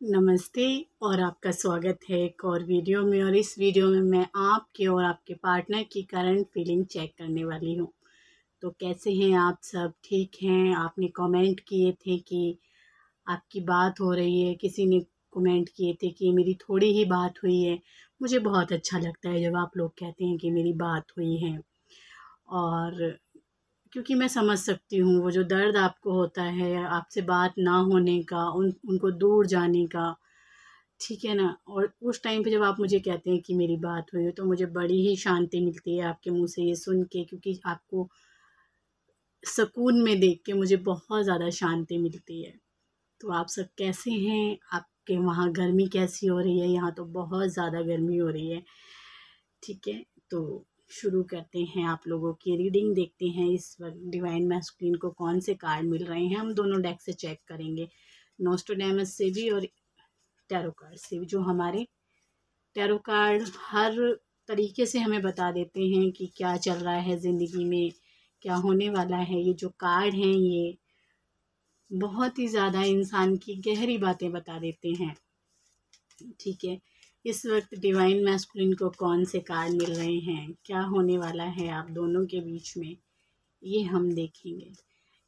नमस्ते और आपका स्वागत है एक और वीडियो में। और इस वीडियो में मैं आपके और आपके पार्टनर की करंट फीलिंग चेक करने वाली हूँ। तो कैसे हैं आप सब? ठीक हैं? आपने कमेंट किए थे कि आपकी बात हो रही है। किसी ने कमेंट किए थे कि मेरी थोड़ी ही बात हुई है। मुझे बहुत अच्छा लगता है जब आप लोग कहते हैं कि मेरी बात हुई है। और क्योंकि मैं समझ सकती हूँ, वो जो दर्द आपको होता है, आपसे बात ना होने का, उन, उनको दूर जाने का, ठीक है ना? और उस टाइम पे जब आप मुझे कहते हैं कि मेरी बात हुई है तो मुझे बड़ी ही शांति मिलती है आपके मुँह से ये सुन के, क्योंकि आपको सुकून में देख के मुझे बहुत ज़्यादा शांति मिलती है। तो आप सब कैसे हैं? आपके वहाँ गर्मी कैसी हो रही है? यहाँ तो बहुत ज़्यादा गर्मी हो रही है, ठीक है? तो शुरू करते हैं आप लोगों की रीडिंग देखते हैं इस वक्त डिवाइन मैस्कुलिन को कौन से कार्ड मिल रहे हैं, हम दोनों डेक से चेक करेंगे। नोस्टोडेमस से भी और टैरो कार्ड से भी, जो हमारे टैरो कार्ड हर तरीके से हमें बता देते हैं कि क्या चल रहा है ज़िंदगी में, क्या होने वाला है, ये जो कार्ड हैं ये बहुत ही ज़्यादा इंसान की गहरी बातें बता देते हैं। ठीक है इस वक्त डिवाइन मैस्कुलिन को कौन से कार्ड मिल रहे हैं? क्या होने वाला है आप दोनों के बीच में? ये हम देखेंगे।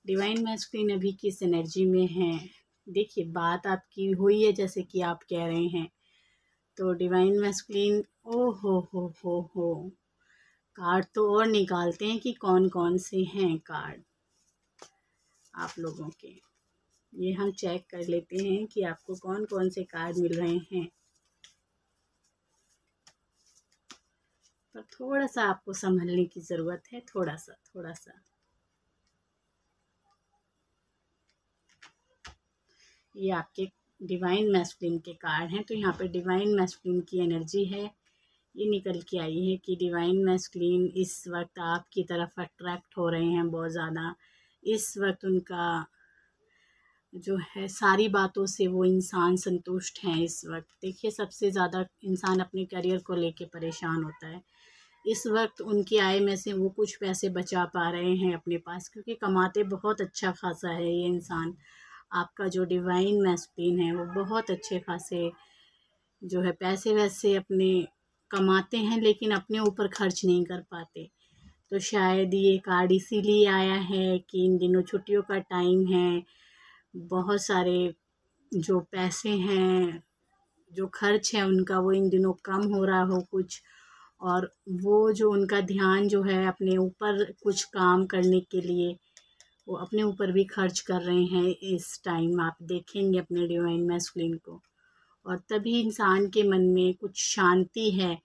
डिवाइन मैस्कुलिन अभी किस एनर्जी में है? देखिए, बात आपकी हुई है जैसे कि आप कह रहे हैं। तो डिवाइन मैस्कुलिन ओ हो हो हो। हो कार्ड तो और निकालते हैं कि कौन कौन से हैं कार्ड। आप लोगों के। ये हम चेक कर लेते हैं कि आपको कौन कौन से कार्ड मिल रहे हैं। पर थोड़ा सा आपको संभलने की ज़रूरत है थोड़ा सा थोड़ा सा ये आपके डिवाइन मैस्कुलिन के कार्ड हैं तो यहाँ पे डिवाइन मैस्कुलिन की एनर्जी है। ये निकल के आई है कि डिवाइन मैस्कुलिन इस वक्त आपकी तरफ़ अट्रैक्ट हो रहे हैं बहुत ज़्यादा। इस वक्त उनका जो है, सारी बातों से वो इंसान संतुष्ट हैं इस वक्त। देखिए, सबसे ज़्यादा इंसान अपने करियर को लेके परेशान होता है। इस वक्त उनकी आय में से वो कुछ पैसे बचा पा रहे हैं अपने पास, क्योंकि कमाते बहुत अच्छा खासा है ये इंसान। आपका जो डिवाइन मैस्पिन है, वो बहुत अच्छे खासे जो है पैसे वैसे अपने कमाते हैं, लेकिन अपने ऊपर खर्च नहीं कर पाते। तो शायद ये कार्ड इसीलिए आया है कि इन दिनों छुट्टियों का टाइम है, बहुत सारे जो पैसे हैं, जो खर्च है उनका, वो इन दिनों कम हो रहा हो कुछ। और वो जो उनका ध्यान जो है अपने ऊपर कुछ काम करने के लिए, वो अपने ऊपर भी खर्च कर रहे हैं इस टाइम आप देखेंगे अपने डिवाइन मैस्कुलिन को। और तभी इंसान के मन में कुछ शांति है।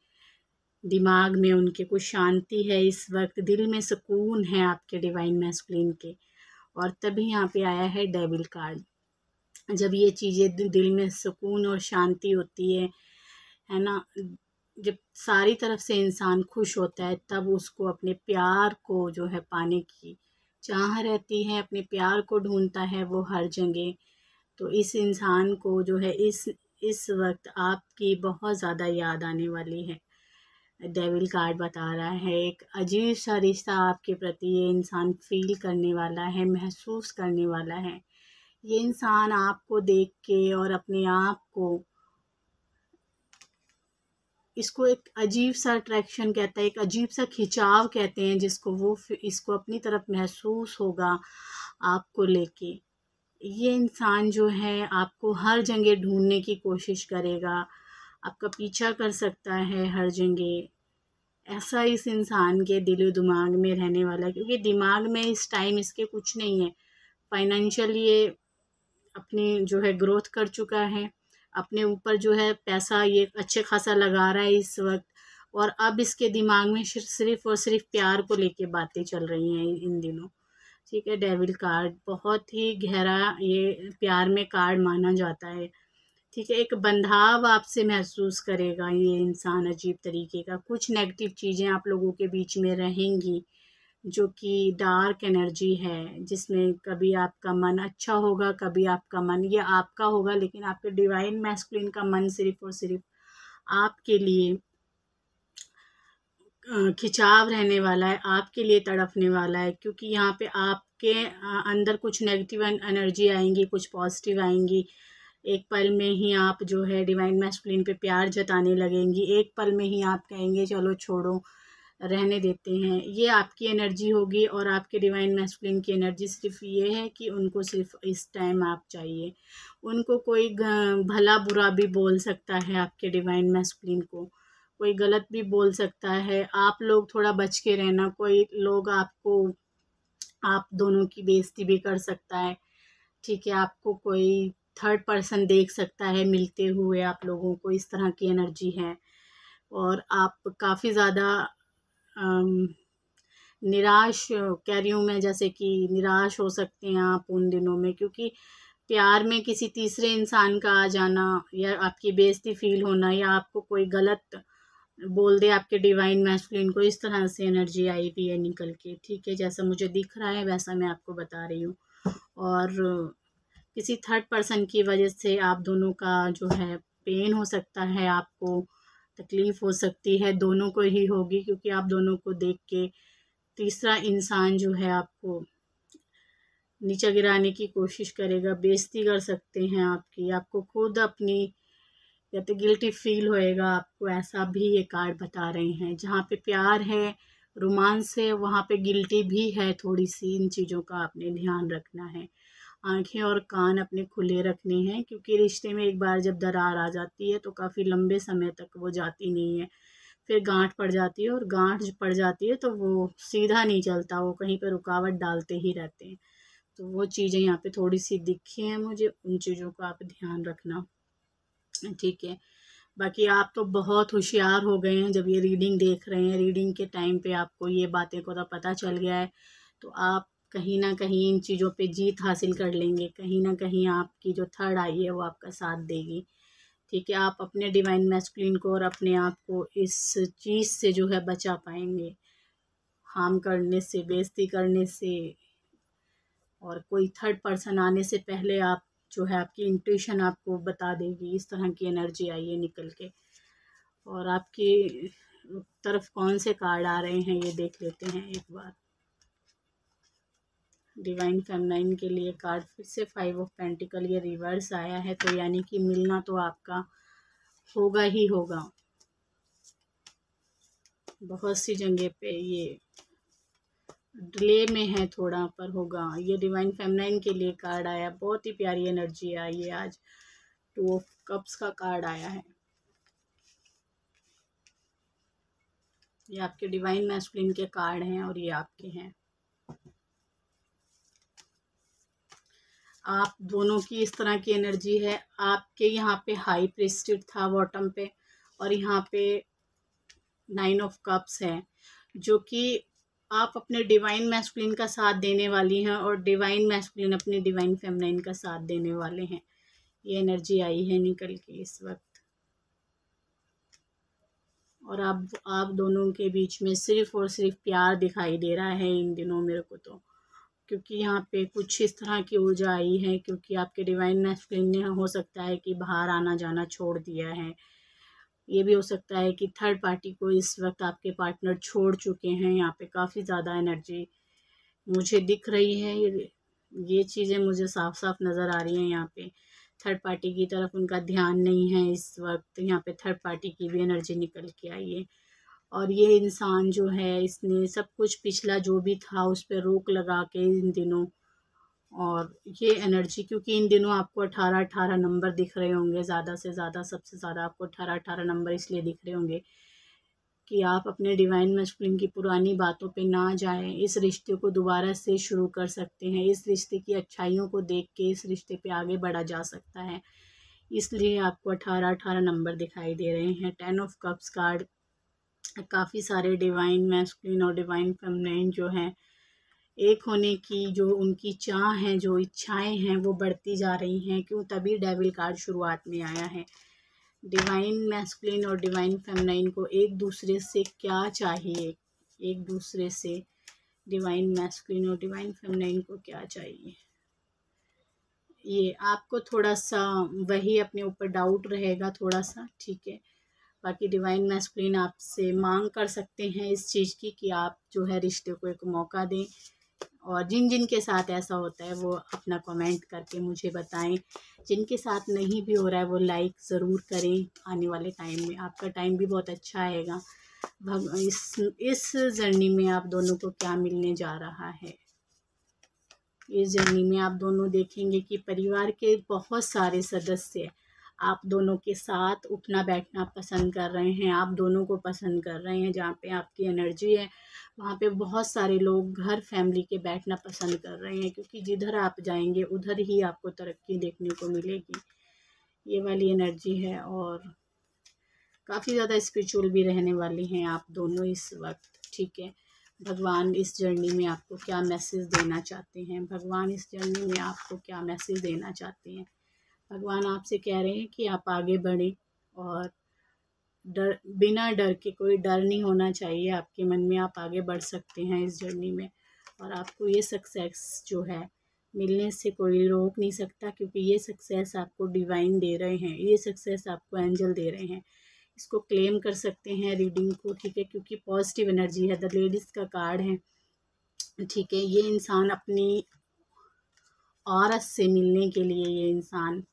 दिमाग में उनके कुछ शांति है इस वक्त। दिल में सुकून है आपके डिवाइन मैस्कुलिन के। और तभी यहाँ पे आया है डेबिल कार्ड जब ये चीज़ें दिल में सुकून और शांति होती है है ना? जब सारी तरफ़ से इंसान खुश होता है, तब उसको अपने प्यार को जो है पाने की चाह रहती है, अपने प्यार को ढूंढता है वो हर जगह। तो इस इंसान को जो है इस इस वक्त आपकी बहुत ज़्यादा याद आने वाली है। डेविल कार्ड बता रहा है, एक अजीब सा रिश्ता आपके प्रति ये इंसान फील करने वाला है, महसूस करने वाला है। ये इंसान आपको देख के और अपने आप को इसको एक अजीब सा अट्रैक्शन कहता है, एक अजीब सा खिंचाव कहते हैं, जिसको वो इसको अपनी तरफ़ महसूस होगा आपको लेके। ये इंसान जो है, आपको हर जगह ढूँढने की कोशिश करेगा। आपका पीछा कर सकता है हर जगह। ऐसा इस इंसान के दिलो दिमाग में रहने वाला क्योंकि दिमाग में इस टाइम इसके कुछ नहीं है। फाइनेंशियल ये अपनी जो है ग्रोथ कर चुका है। अपने ऊपर जो है पैसा ये अच्छे खासा लगा रहा है इस वक्त। और अब इसके दिमाग में सिर्फ़ और सिर्फ़ प्यार को लेके बातें चल रही हैं इन दिनों। ठीक है, डेविल कार्ड, बहुत ही गहरा ये प्यार में कार्ड माना जाता है। ठीक है, एक बंधाव आपसे महसूस करेगा ये इंसान अजीब तरीके का। कुछ नेगेटिव चीज़ें आप लोगों के बीच में रहेंगी। जो कि डार्क एनर्जी है, जिसमें कभी आपका मन अच्छा होगा, कभी आपका मन ये आपका होगा, लेकिन आपके डिवाइन मैस्कुलिन का मन सिर्फ़ और सिर्फ़ आपके लिए खिंचाव रहने वाला है, आपके लिए तड़पने वाला है, क्योंकि यहाँ पे आपके अंदर कुछ नेगेटिव एनर्जी आएँगी, कुछ पॉजिटिव आएँगी। एक पल में ही आप जो है डिवाइन मैस्कुलिन पे प्यार जताने लगेंगी, एक पल में ही आप कहेंगे, चलो छोड़ो। रहने देते हैं। ये आपकी एनर्जी होगी और आपके डिवाइन मैस्कुलिन की एनर्जी सिर्फ़ ये है कि उनको सिर्फ़ इस टाइम आप चाहिए। उनको कोई भला बुरा भी बोल सकता है आपके डिवाइन मैस्कुलिन को। कोई गलत भी बोल सकता है। आप लोग थोड़ा बच के रहना। कोई लोग आपको, आप दोनों की बेइज्जती भी कर सकता है। ठीक है, आपको कोई थर्ड पर्सन देख सकता है मिलते हुए आप लोगों को। इस तरह की एनर्जी है। और आप काफ़ी ज़्यादा निराश कह रही हूँ मैं, जैसे कि निराश हो सकते हैं आप उन दिनों में, क्योंकि प्यार में किसी तीसरे इंसान का आ जाना या आपकी बेइज्जती फील होना या आपको कोई गलत बोल दे आपके डिवाइन मैस्कुलिन को, इस तरह से एनर्जी आई भी है निकल के। ठीक है, जैसा मुझे दिख रहा है वैसा मैं आपको बता रही हूँ। और किसी थर्ड पर्सन की वजह से आप दोनों का जो है पेन हो सकता है, आपको तकलीफ़ हो सकती है, दोनों को ही होगी क्योंकि आप दोनों को देख के तीसरा इंसान जो है आपको नीचा गिराने की कोशिश करेगा, बेइज्जती कर सकते हैं आपकी। आपको खुद अपनी, या तो गिल्टी फील होएगा, आपको ऐसा भी ये कार्ड बता रहे हैं। जहाँ पे प्यार है रोमांस है, वहाँ पे गिल्टी भी है थोड़ी सी इन चीज़ों का आपने ध्यान रखना है। आँखें और कान अपने खुले रखने हैं, क्योंकि रिश्ते में एक बार जब दरार आ जाती है तो काफ़ी लंबे समय तक वो जाती नहीं है। फिर गांठ पड़ जाती है और गांठ पड़ जाती है तो वो सीधा नहीं चलता, वो कहीं पर रुकावट डालते ही रहते हैं। तो वो चीज़ें यहाँ पे थोड़ी सी दिखी हैं मुझे, उन चीज़ों का आप ध्यान रखना। ठीक है। बाकी आप तो बहुत होशियार हो गए हैं, जब ये रीडिंग देख रहे हैं, रीडिंग के टाइम पे आपको ये बातें को तो पता चल गया है। तो आप कहीं ना कहीं इन चीज़ों पे जीत हासिल कर लेंगे। कहीं ना कहीं आपकी जो थर्ड आई है वो आपका साथ देगी। ठीक है, आप अपने डिवाइन मैस्कुलिन को और अपने आप को इस चीज़ से जो है बचा पाएँगे। हार्म करने से, बेइज्जती करने से और कोई थर्ड पर्सन आने से पहले आप जो है आपकी इंट्यूशन आपको बता देगी, इस तरह की एनर्जी आई है निकल के। और आपकी तरफ़ कौन से कार्ड आ रहे हैं ये देख लेते हैं एक बार। डिवाइन फेमनाइन के लिए कार्ड फिर से फाइव ऑफ़ पेंटिकल ये रिवर्स आया है तो यानी कि मिलना तो आपका होगा ही होगा। बहुत सी जगह पे ये डिले में है थोड़ा, पर होगा। ये डिवाइन फेमनाइन के लिए कार्ड आया, बहुत ही प्यारी एनर्जी आई है आज। टू ऑफ़ कप्स का कार्ड आया है। ये आपके डिवाइन मैस्कुलिन के कार्ड हैं और ये आपके हैं। आप दोनों की इस तरह की एनर्जी है। आपके यहाँ पे हाई प्रेस्टेड था बॉटम पे और यहाँ पे नाइन ऑफ़ कप्स है, जो कि आप अपने डिवाइन मैस्कुलिन का साथ देने वाली हैं और डिवाइन मैस्कुलिन अपने डिवाइन फेमनाइन का साथ देने वाले हैं। ये एनर्जी आई है निकल के इस वक्त। और आप आप दोनों के बीच में सिर्फ़ और सिर्फ़ प्यार दिखाई दे रहा है इन दिनों मेरे को तो। क्योंकि यहाँ पे कुछ इस तरह की ऊर्जा आई है, क्योंकि आपके डिवाइन मैस्कुलिन ने हो सकता है कि बाहर आना जाना छोड़ दिया है। ये भी हो सकता है कि थर्ड पार्टी को इस वक्त आपके पार्टनर छोड़ चुके हैं, यहाँ पे काफ़ी ज़्यादा एनर्जी मुझे दिख रही है। ये ये चीज़ें मुझे साफ़ साफ़ नज़र आ रही हैं यहाँ पे। थर्ड पार्टी की तरफ़ उनका ध्यान नहीं है इस वक्त, यहाँ पे थर्ड पार्टी की भी एनर्जी निकल के आई है। और ये इंसान जो है, इसने सब कुछ पिछला जो भी था, उस पर रोक लगा के इन दिनों और ये एनर्जी क्योंकि इन दिनों आपको अठारह अठारह नंबर दिख रहे होंगे, ज़्यादा से ज़्यादा, सबसे ज़्यादा आपको अठारह अठारह नंबर इसलिए दिख रहे होंगे कि आप अपने डिवाइन मस्कुलिन की पुरानी बातों पे ना जाएँ, इस रिश्ते को दोबारा से शुरू कर सकते हैं, इस रिश्ते की अच्छाइयों को देख के इस रिश्ते पे आगे बढ़ा जा सकता है। इसलिए आपको अठारह अठारह नंबर दिखाई दे रहे हैं टेन ऑफ़ कप्स कार्ड काफ़ी सारे डिवाइन मैस्कुलिन और डिवाइन फेमनाइन जो हैं, एक होने की जो उनकी चाह है, जो इच्छाएँ हैं, वो बढ़ती जा रही हैं। क्यों? तभी डेविल कार्ड शुरुआत में आया है। डिवाइन मैस्कुलिन और डिवाइन फेमनाइन को एक दूसरे से क्या चाहिए? एक दूसरे से डिवाइन मैस्कुलिन और डिवाइन फेमनाइन को क्या चाहिए? ये आपको थोड़ा सा, वही अपने ऊपर डाउट रहेगा थोड़ा सा, ठीक है? बाकी डिवाइन मैस्कुलिन आपसे मांग कर सकते हैं इस चीज़ की कि आप जो है रिश्ते को एक मौका दें। और जिन जिन के साथ ऐसा होता है, वो अपना कमेंट करके मुझे बताएँ। जिनके साथ नहीं भी हो रहा है, वो लाइक ज़रूर करें आने वाले टाइम में। आपका टाइम भी बहुत अच्छा आएगा। भग, इस इस जर्नी में आप दोनों को क्या मिलने जा रहा है? इस जर्नी में आप दोनों देखेंगे कि परिवार के बहुत सारे सदस्य आप दोनों के साथ उठना बैठना पसंद कर रहे हैं, आप दोनों को पसंद कर रहे हैं, जहाँ पे आपकी एनर्जी है, वहाँ पे बहुत सारे लोग घर फैमिली के बैठना पसंद कर रहे हैं, क्योंकि जिधर आप जाएँगे, उधर ही आपको तरक्की देखने को मिलेगी। ये वाली एनर्जी है और काफ़ी ज़्यादा स्पिरिचुअल भी रहने वाली हैं आप दोनों इस वक्त, ठीक है? भगवान इस जर्नी में आपको क्या मैसेज देना चाहते हैं? भगवान इस जर्नी में आपको क्या मैसेज देना चाहते हैं? भगवान आपसे कह रहे हैं कि आप आगे बढ़ें और डर, बिना डर के, कोई डर नहीं होना चाहिए आपके मन में, आप आगे बढ़ सकते हैं इस जर्नी में। और आपको ये सक्सेस जो है, मिलने से कोई रोक नहीं सकता क्योंकि ये सक्सेस आपको डिवाइन दे रहे हैं, ये सक्सेस आपको एंजल दे रहे हैं। इसको क्लेम कर सकते हैं रीडिंग को, ठीक है, क्योंकि पॉजिटिव एनर्जी है द लेडीज़ का कार्ड है, ठीक है। ये इंसान अपनी औरत से मिलने के लिए ये इंसान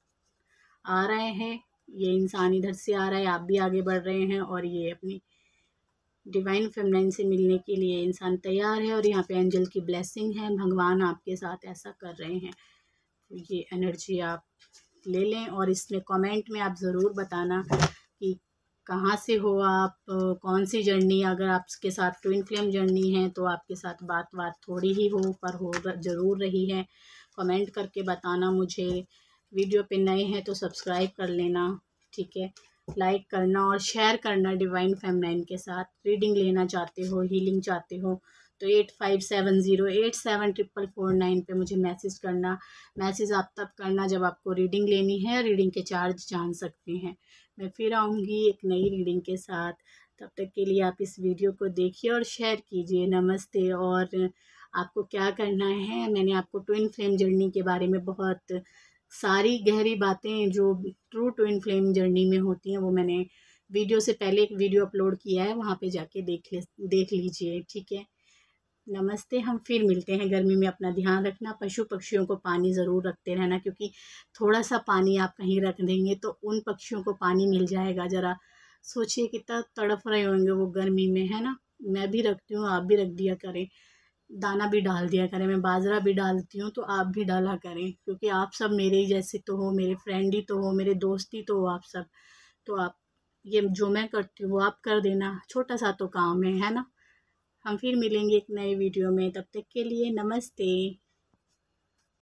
आ रहे हैं। ये इंसान इधर से आ रहा है, आप भी आगे बढ़ रहे हैं और ये अपनी डिवाइन फेमनाइन से मिलने के लिए इंसान तैयार है और यहाँ पे एंजल की ब्लेसिंग है। भगवान आपके साथ ऐसा कर रहे हैं। तो ये एनर्जी आप ले लें और इसमें कमेंट में आप ज़रूर बताना कि कहाँ से हो आप, कौन सी जर्नी अगर आपके साथ ट्विन फ्लेम जर्नी है तो आपके साथ बात बात थोड़ी ही हो, पर हो ज़रूर रही है। कमेंट करके बताना मुझे। वीडियो पे नए हैं तो सब्सक्राइब कर लेना, ठीक है? लाइक करना और शेयर करना डिवाइन फेमनाइन के साथ। रीडिंग लेना चाहते हो हीलिंग चाहते हो तो eight five seven zero eight seven triple four nine पर मुझे मैसेज करना। मैसेज आप तब करना जब आपको रीडिंग लेनी है रीडिंग के चार्ज जान सकते हैं। मैं फिर आऊँगी एक नई रीडिंग के साथ। तब तक के लिए आप इस वीडियो को देखिए और शेयर कीजिए। नमस्ते और आपको क्या करना है? मैंने आपको ट्विन फ्लेम जर्नी के बारे में बहुत सारी गहरी बातें जो true twin flame journey में होती हैं, वो मैंने वीडियो से पहले एक वीडियो अपलोड किया है, वहाँ पे जाके देख ले, देख लीजिए, ठीक है? नमस्ते, हम फिर मिलते हैं। गर्मी में अपना ध्यान रखना पशु पक्षियों को पानी ज़रूर रखते रहना, क्योंकि थोड़ा सा पानी आप कहीं रख देंगे तो उन पक्षियों को पानी मिल जाएगा। ज़रा सोचिए कितना तड़प रहे होंगे वो गर्मी में, है ना? मैं भी रखती हूँ, आप भी रख दिया करें। दाना भी डाल दिया करें, मैं बाजरा भी डालती हूँ तो आप भी डाला करें, क्योंकि आप सब मेरे ही जैसे तो हो, मेरे फ्रेंड ही तो हो, मेरे दोस्त ही तो हो आप सब। तो आप, ये जो मैं करती हूँ वो आप कर देना, छोटा सा तो काम है है ना? हम फिर मिलेंगे एक नए वीडियो में, तब तक के लिए नमस्ते।